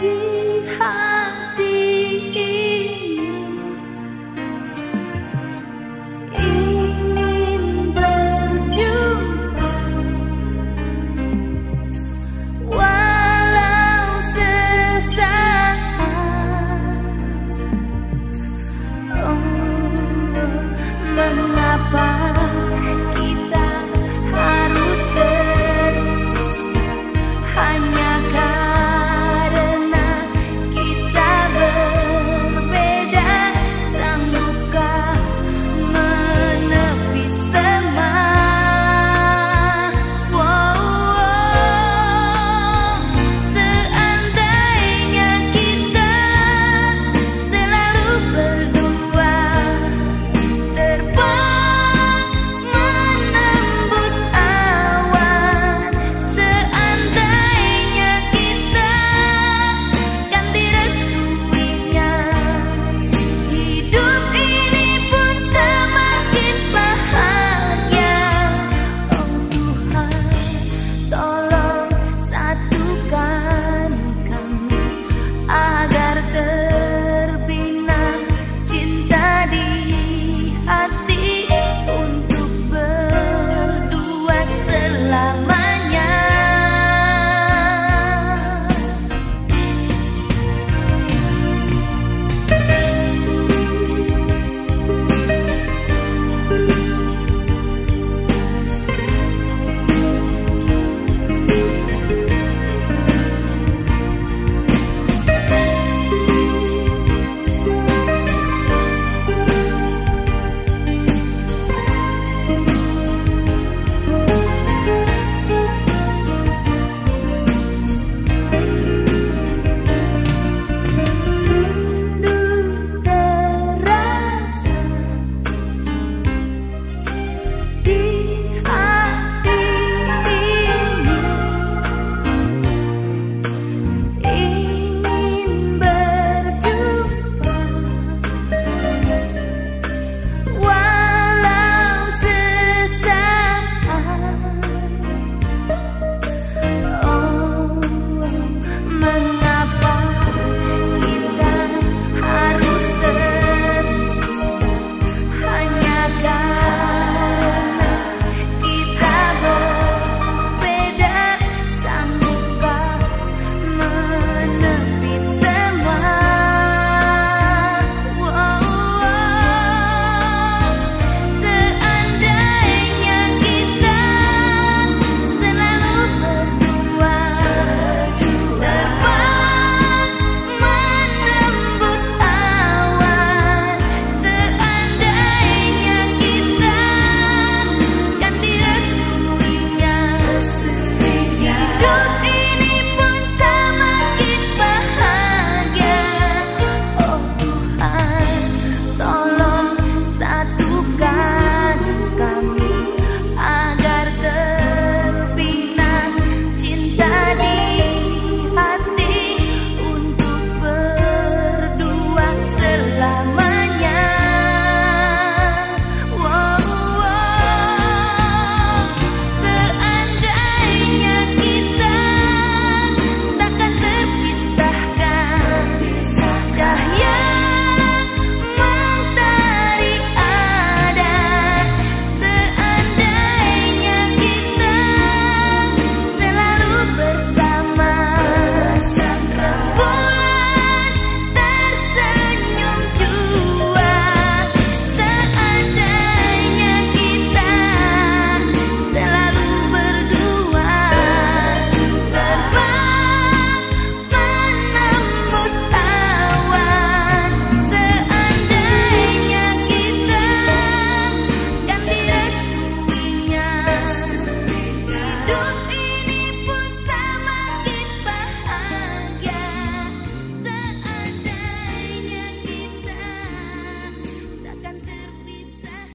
遗憾